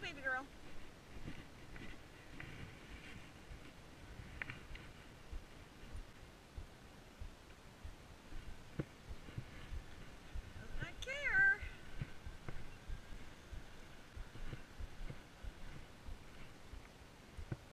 baby girl.